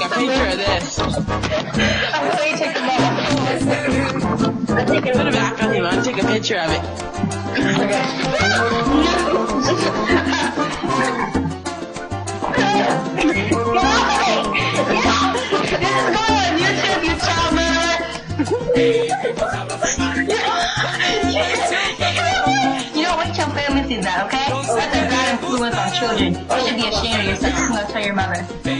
take a picture of this. Let me take them off. I'll take Put it back on him. I'll take a picture of it. You know, wait till family sees that, okay? That's a bad influence on children. You should be ashamed of yourself. I'm gonna tell your mother.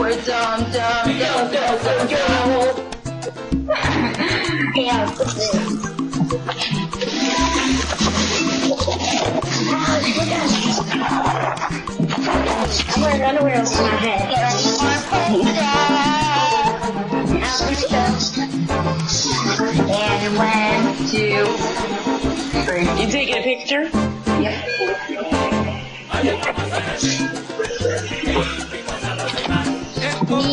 dancing like we're dumb, dumb, dumb, dumb, dumb, dumb. Yeah, I'm wearing underwear over my head. Get ready for pizza. And one, two, three. You taking a picture? Yep. Hold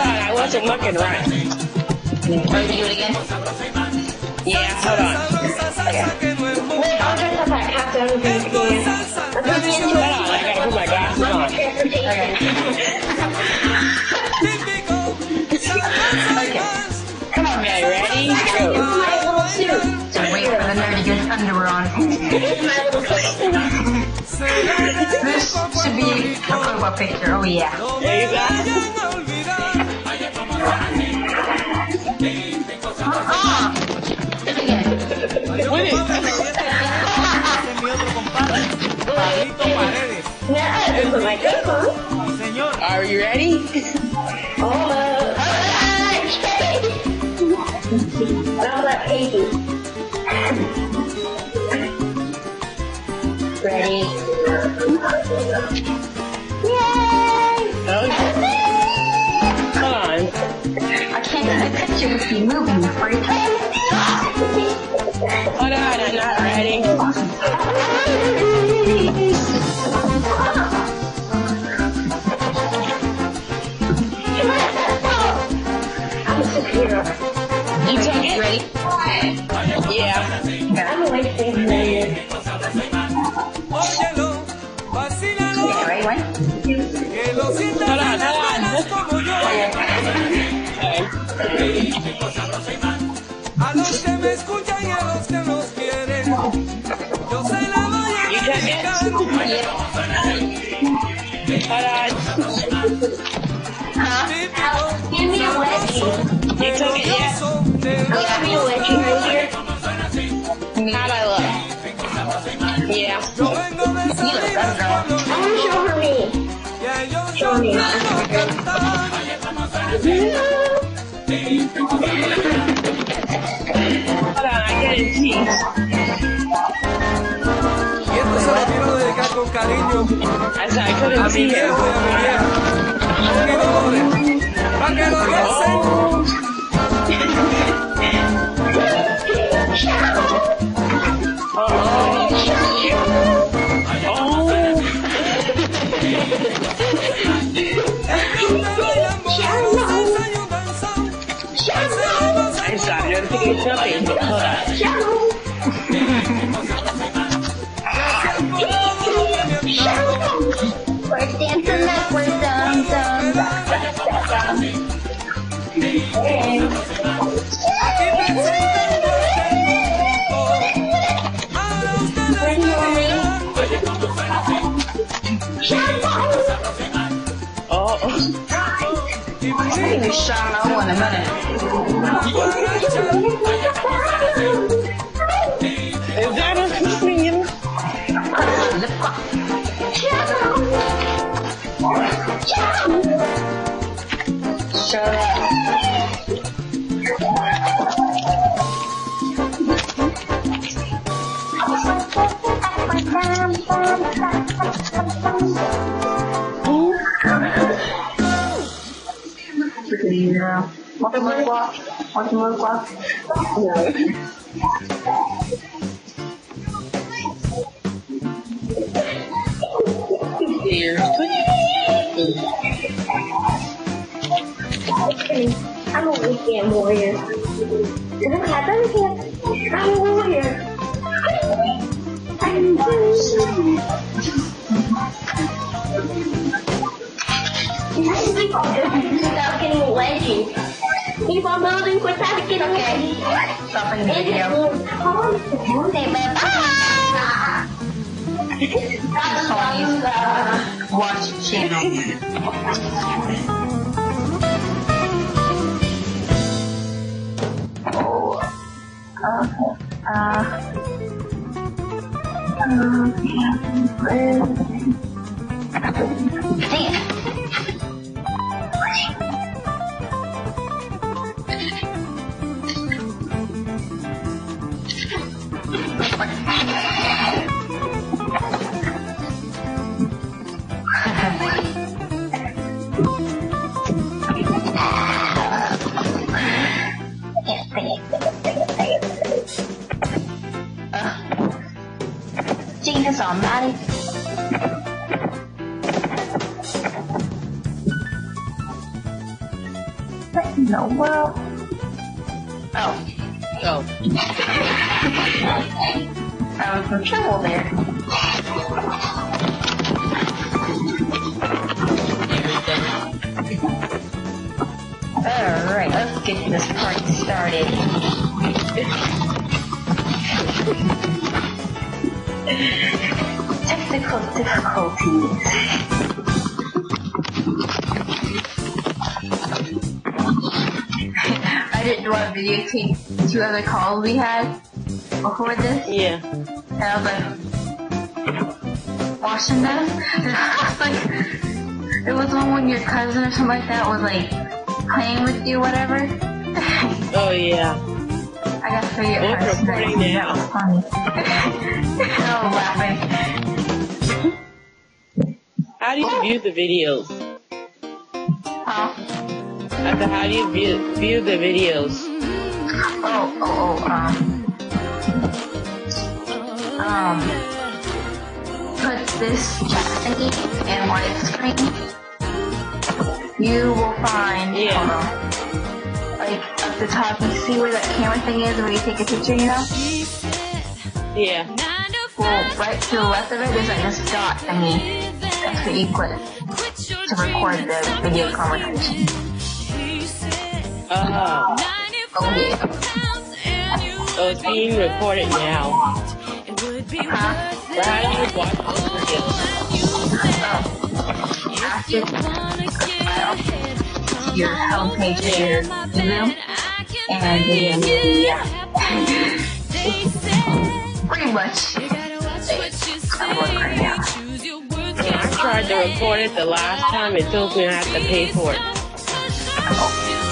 on, I wasn't looking right. Are you do it again? Yeah, hold on. Wait, I'll Captain Hold on, on. Okay. Come on, man, ready? Go. My little wait for the nerd to get his underwear on. My little. This should be a profile picture. Oh yeah. Are you go. Yay! Hold on. I can't get a picture with you moving, freak. Hold on, I'm not ready. A los que me escuchan y a los que nos quieren, yo se la voy a You took it? Hold on. huh? Give me a wedgie. You took it cariño I said I a couldn't see viejo y you. Shut up. Look at you now. Want some more guac? Want some more guac? Here's I'm a weekend warrior. Is it happen here? I'm informando enquanto que não quer. Só pra entender. Só isso. Watch channel. Uh, uh. Jesus In the? Oh, Oh, I was in trouble there. Alright, let's get this party started. Technical difficulties. Didn't want to videotape two other calls we had before this. yeah. And I was like, watching them. And I was like, it was one when your cousin or something like that was like playing with you, whatever. Oh, yeah. I got to figure We're out how to snap recording it. now. That was funny. I was laughing. How do you view the videos? How do you view, view the videos? Oh, oh, oh, um. Um. Put this chat thingy in widescreen. You will find. Yeah. On. Like at the top, you see where that camera thing is, where you take a picture, you know? Yeah. Well, right to the left of it, there's like this dot thingy. That's what you put to record the video conversation. Oh, Oh oh, it's being recorded now. Huh? So how you watch those? Oh. After your homepage of your Zoom, and then yeah, pretty much. I'm working now. Yeah, I tried to record it the last time. It told me I had to pay for it.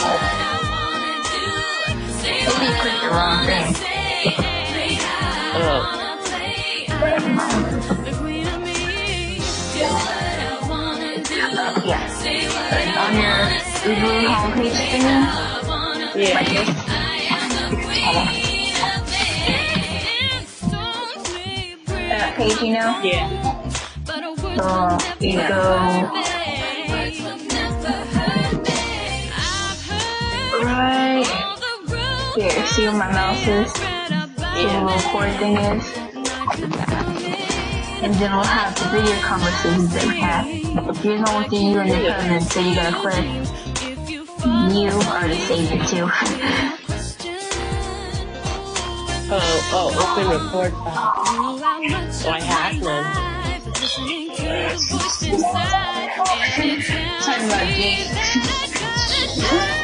Oh. Clicked the wrong thing. Oh, yeah. On your homepage thingy, like yeah. this. That page, you know. Yeah. Oh, so you go right here. See where my mouse is? See where the record thing is? And then we'll have the video conversations that we have. Here's one with you and your cousin, so you gotta click you are to save it too. Oh, oh, open record file. Oh, I have none. Talking about James.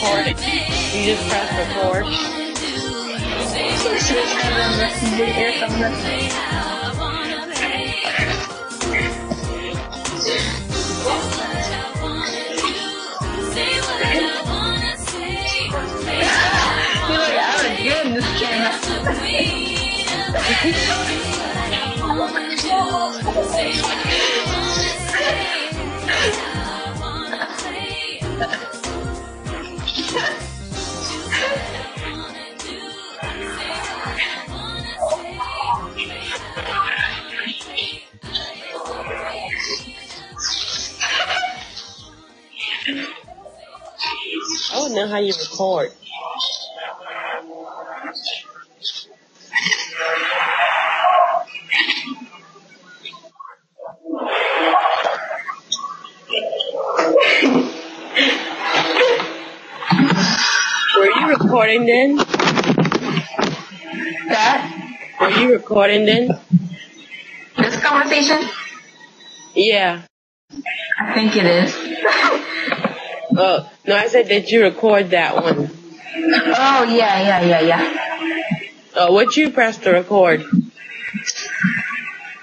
How do you record? You just press record. You're I look good in this camera. I don't know how you record. Were you recording then? That, Were you recording then? this conversation, Yeah. I think it is. Oh, no, I said that you record that one. Oh, yeah, yeah, yeah, yeah. Oh, what you press to record?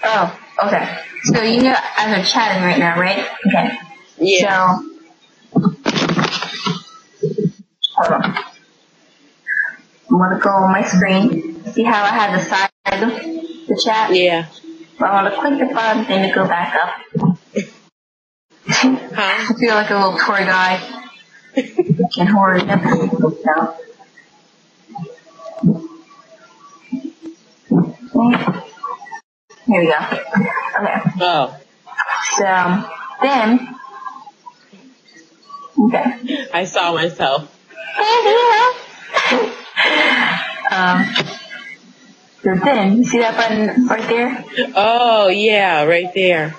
Oh, okay. So you know, as we're chatting right now, right? Okay. Yeah. So, hold on. I'm gonna go on my screen. See how I had the side of the chat? Yeah. I want to click the button thing to go back up. Huh? I feel like a little toy guy Can horror. Here we go. Okay. Oh, So then, okay. I saw myself. um, so then, you see that button right there? Oh, yeah, right there.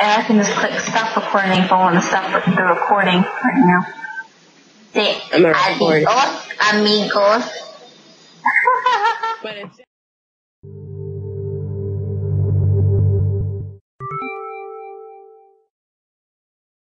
And I can just click stop recording if I want to stop the recording right now. Say, I'm gonna adios, amigos. But it's